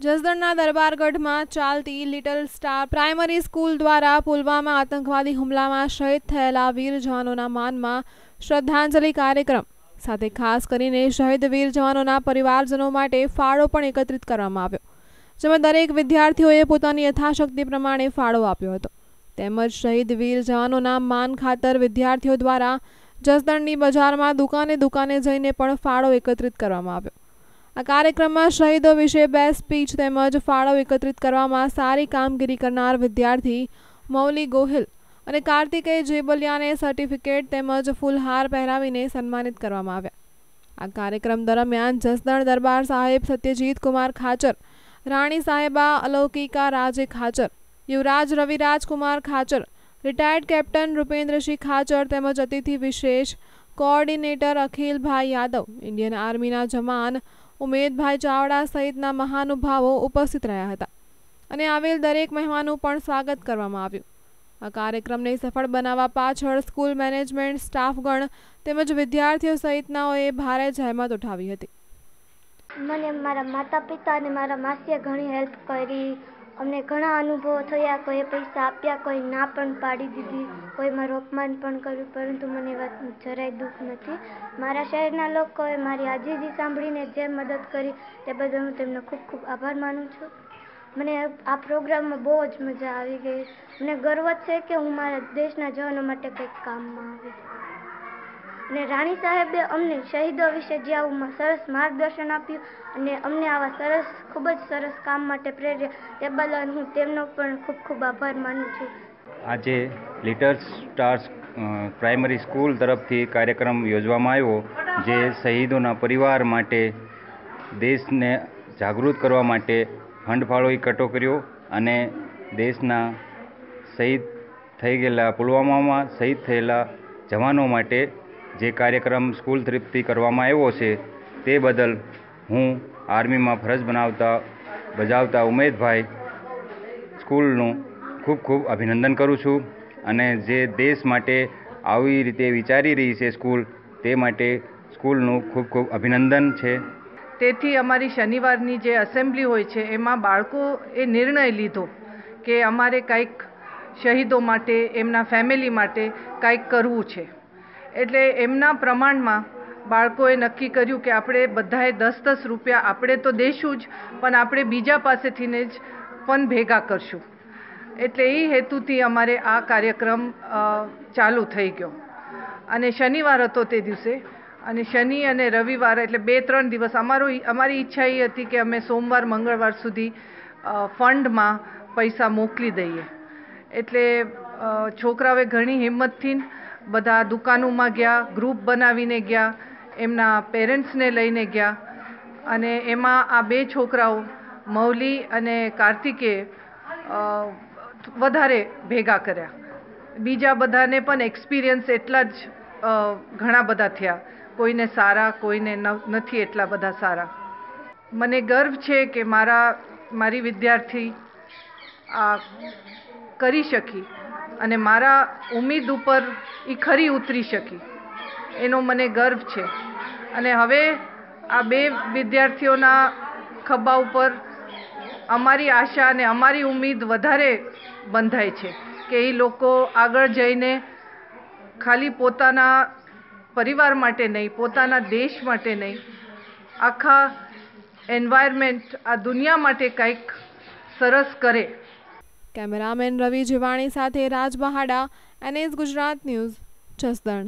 જસદણની દરબારગઢમાં ચાલતી little star primary school દ્વારા પુલવામા આતંકવાદી હુમલામાં શહીદ થયેલા વીર જવાનોના માનમાં શ્રદ્ધાંજલિ કાર્યક્રમ. સાથે ખાસ કરીને શહીદ વીર જવાનોના પરિવારજનો માટે ફાળો પણ એકત્રિત કરવામાં આવ્યો. જેમાં દરેક વિદ્યાર્થીઓએ પોતાની યથાશક્તિ પ્રમાણે ફાળો આપ્યો હતો. તેમજ શહીદ વીર જવાનોના માન ખાતર વિદ્યાર્થીઓ દ્વારા જસદણની બજારમાં દુકાને દુકાને જઈને પણ ફાળો એકત્રિત કરવામાં આવ્યો. આ કાર્યક્રમમાં શહીદો વિશે બે સ્પીચ તેમજ ફાળો એકત્રિત કરવામાં સારી કામગીરી કરનાર વિદ્યાર્થી મૌલી ગોહિલ અને કાર્તિકેય જેબલિયાને સર્ટિફિકેટ તેમજ ફૂલહાર પહેરાવીને સન્માનિત કરવામાં આવ્યા. આ કાર્યક્રમ દરમિયાન જસદણ દરબાર સાહેબ સત્યજીત કુમાર ખાચર, રાણી સાહેબા અલૌકિકા રાજે ખાચર યુવરાજ રવિરાજ કુમાર ખાચર રિટાયર્ડ કેપ્ટન રૂપેન્દ્રસિંહ ખાચર તેમજ અતિથિ વિશેષ કોઓર્ડિનેટર અખિલભાઈ યાદવ ઇન્ડિયન આર્મીના જવાન ઉમેદભાઈ ચાવડા સહિતના મહાનુભાવો ઉપસ્થિત રહ્યા હતા અને આવેલ દરેક મહેમાનનું પણ સ્વાગત કરવામાં આવ્યું. આ કાર્યક્રમને સફળ બનાવવા પાછળ સ્કૂલ મેનેજમેન્ટ સ્ટાફગણ તેમજ વિદ્યાર્થીઓ સહિતનાઓએ ભારે જહેમત ઉઠાવી હતી. મને મારા માતા પિતા અને મારા માસીએ ઘણી હેલ્પ કરી. અમને ઘણા અનુભવો થયા, કોઈએ પૈસા આપ્યા, કોઈ ના પણ પાડી દીધી કોઈ મારું અપમાન પણ કર્યું, પરંતુ મને વાત જરાય દુઃખ નથી. મારા શહેરના લોકોએ મારી આજીજી સાંભળીને જે મદદ કરી તે બદલ હું તેમનો ખૂબ ખૂબ આભાર માનું છું. મને આ પ્રોગ્રામમાં બહુ જ મજા આવી ગઈ. મને ગર્વ છે કે હું મારા દેશના જવાનો માટે કંઈક કામમાં આવી અને રાણી સાહેબે અમને શહીદો વિશે જે આવું સરસ માર્ગદર્શન આપ્યું અને અમને આવા સરસ, ખૂબ જ સરસ કામ માટે પ્રેર્યા. તે બદલ હું તેમનો પણ ખૂબ ખૂબ આભાર માનું છું. આજે લિટર્સ સ્ટાર્સ પ્રાઇમરી સ્કૂલ તરફથી કાર્યક્રમ યોજવામાં આવ્યો, જે શહીદોના પરિવાર માટે દેશને જાગૃત કરવા માટે ફંડ ફાળો એકઠો કર્યો અને દેશના શહીદ થઈ ગયેલા પુલવામામાં શહીદ થયેલા જવાનો માટે જે કાર્યક્રમ સ્કૂલ તરફથી કરવામાં આવ્યો છે, તે બદલ હું આર્મીમાં ફરજ બનાવતા, બજાવતા ઉમેદભાઈ સ્કૂલનું ખૂબ ખૂબ અભિનંદન કરું છું અને જે દેશ માટે આવી રીતે વિચારી રહી છે સ્કૂલ, તે માટે સ્કૂલનું ખૂબ ખૂબ અભિનંદન છે. તેથી અમારી શનિવારની જે એસેમ્બલી હોય છે, એમાં બાળકોએ નિર્ણય લીધો કે અમારે કંઈક શહીદો માટે, એમના ફેમિલી માટે કંઈક કરવું છે. એટલે એમના પ્રમાણમાં બાળકોએ નક્કી કર્યું કે આપણે બધાએ દસ દસ રૂપિયા આપણે તો દઈશું જ, પણ આપણે બીજા પાસેથીને જ પણ ભેગા કરશું. એટલે એ હેતુથી અમારે આ કાર્યક્રમ ચાલુ થઈ ગયો. અને શનિવાર હતો તે દિવસે. અને શનિ અને રવિવાર એટલે બે ત્રણ દિવસ. અમારો અમારી ઈચ્છા એ હતી કે અમે સોમવાર, મંગળવાર સુધી ફંડમાં પૈસા મોકલી દઈએ. એટલે છોકરાઓએ ઘણી હિંમતથી બધા દુકાનોમાં ગયા ગ્રુપ બનાવીને ગયા, એમના પેરેન્ટ્સને લઈને ગયા. અને એમાં આ બે છોકરાઓ, મૌલી અને કાર્તિકે વધારે ભેગા કર્યા. બીજા બધાને પણ એક્સપિરિયન્સ એટલા જ ઘણા બધા થયા. કોઈને સારા, કોઈને નથી એટલા બધા સારા. મને ગર્વ છે કે મારા, મારી વિદ્યાર્થી આ કરી શકી. અને મારા ઉમેદ ઉપર એ ખરી ઉતરી શકી. એનો મને ગર્વ છે. અને હવે આ બે વિદ્યાર્થીઓના ખભા ઉપર અમારી આશા અને અમારી ઉમેદ વધારે બંધાય છે કે એ લોકો આગળ જઈને ખાલી પોતાના પરિવાર માટે નહીં, પોતાના દેશ માટે નહીં, આખા એન્વાયરમેન્ટ આ દુનિયા માટે કંઈક સરસ કરે. કેમેરામેન રવિ જીવાણી સાથે રાજ બહાડા એનએસ ગુજરાત ન્યૂઝ જસદણ.